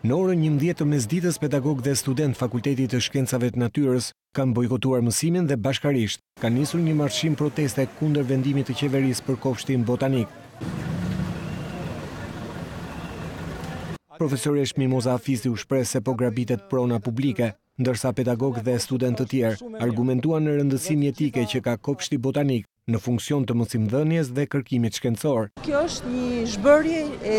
Në orën njëmbëdhjetë të mesditës pedagogë dhe studentë të Fakultetit të Shkencave të Natyrës kanë bojkotuar mësimin dhe bashkarisht kanë nisur një marshim proteste kundër vendimit të qeverisë për Kopshtin Botanik. Profesoreshë Mimoza Hafizi u shpreh se po grabitet prona publike, ndërsa pedagogë dhe studentë të tjerë argumentuan rëndësinë jetike që ka Kopshti Botanik në funksion të mësimdhënies dhe kërkimit shkencor. Kjo është një zhbërje e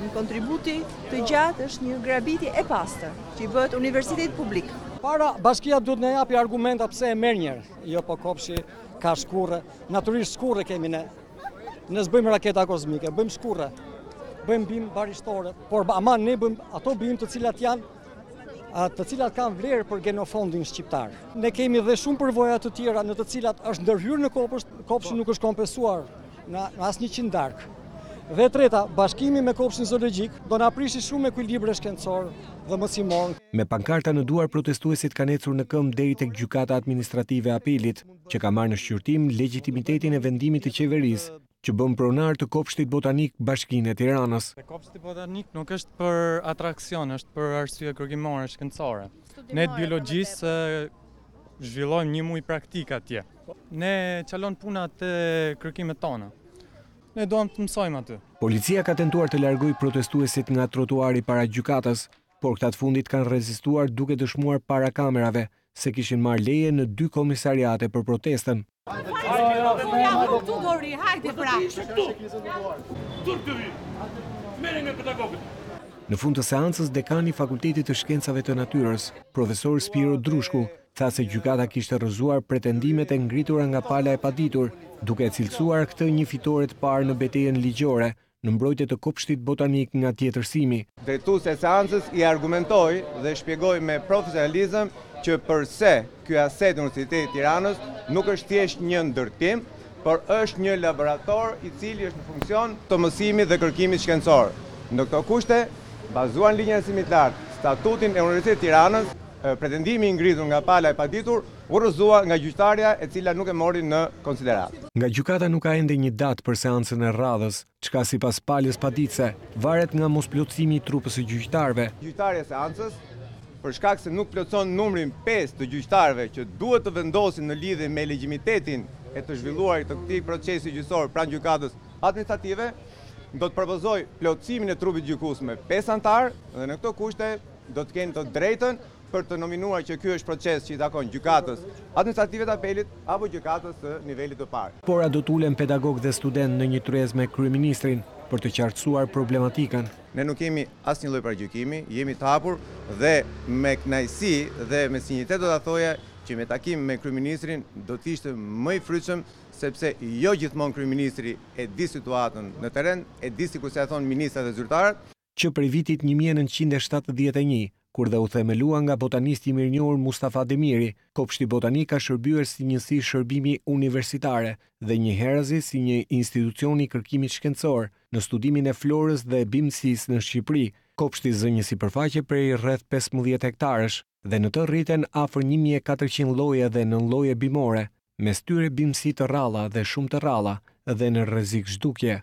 një kontributi të gjatë, është një grabitje e pastër që i bëhet universitetit publik. Para, bashkia duhet na japi argumenta pse e merr, një, jo po kopshti, ka shkurre, natyrisht shkurre kemi ne, ne s'bëjmë raketa kozmike, bëjmë shkurre, bëjmë bimë barishtore, por ama ne bëjmë ato bimë të cilat janë të cilat kanë vlerë për genofondin shqiptar. Ne kemi dhe shumë përvoja të tjera në të cilat është ndërhyrë në kopsht, kopshti nuk është kompensuar në asnjë qindarkë. Dhe treta, bashkimi me kopshtin zoologjik do na prishi shumë ekuilibre shkencore dhe mësimore. Me pankarta në duar protestuesit kanë ecur në këmbë deri tek gjykata administrative e apelit, që ka marrë në shqyrtim legjitimitetin e vendimit të qeverisë, që bën pronar të Kopshtit Botanik Bashkinë e Tiranës. Kopshti Botanik nuk është për atraksion, është për arsye kërkimore shkencore. Ne të biologjisë zhvillojmë një muaj praktikë atje. Ne çalon puna te kërkimet tona. Ne duam të mësojmë aty. Policia ka tentuar të largojë protestuesit nga trotuari para gjykatës, por këta të fundit kanë rezistuar duke dëshmuar para kamerave se kishin marrë leje në dy komisariate për protestën. Në fund të seancës, dekani i Fakultetit të Shkencave të Natyrës, profesor Spiro Drushku, tha se gjykata kishte rrëzuar pretendimet e ngritura nga pala e paditur, duke e cilësuar këtë një fitore të parë në betejën ligjore Në mbrojtje të kopshtit botanik nga tjetërsimi. Drejtuesja e seancës i argumentoi dhe shpjegoi me profesionalizëm që përse ky aset i Universitetit të Tiranës nuk është thjesht një ndërtim, por është një laborator i cili është në funksion të mësimit dhe kërkimit shkencor. Në këto kushte, bazuar në Ligjin e Arsimit të Lartë, Statutin e Universitetit të Tiranës, pretendimi i ngritur nga pala e paditur U rrëzua nga gjyqtarja e cila nuk e mori në konsideratë. Nga gjykata nuk ka ende një datë për seancën e rradhës, çka sipas palës paditëse, varet nga mosplotësimi i trupës së gjyqtarëve. Gjyqtarja e seancës, për shkak se nuk plotëson numrin pesë të gjyqtarëve që duhet të vendosin në lidhje me legjitimitetin e të zhvilluarit të këtij procesi gjyqësor pranë Gjykatës Administrative, do të propozojë plotësimin e trupit gjykues me pesë anëtarë dhe në këto kushte do të kenë të drejtën për të nominuar që ky është proces që i takon Gjykatës Administrative të Apelit apo Gjykatës së Nivelit të Parë. Por a do të ulen pedagogë dhe studentë në një tryezë me kryeministrin për të qartësuar problematikën? Ne nuk kemi asnjë lloj paragjykimi, jemi të hapur dhe me kënaqësi dhe me sinqeritet do ta thoja që një takim me kryeministrin do të ishte më i frytshëm sepse jo gjithmonë kryeministri e di situatën në terren, e di sikurse e thonë ministrat dhe zyrtarët. që prej vitit një mijë e nëntëqind e shtatëdhjetë e një, kur dhe u themelua nga botanisti i mirënjohur Mustafa Demiri, Kopshti Botanik ka shërbyer si njësi shërbimi universitare dhe njëherazi si një institucion i kërkimit shkencor në studimin e florës dhe bimësisë në Shqipëri. Kopshti zë një sipërfaqe prej rreth pesëmbëdhjetë hektarësh dhe në të rriten afër një mijë e katërqind lloje dhe nënlloje bimore, mes tyre bimësi të rralla dhe shumë të rralla dhe në rrezik zhdukje.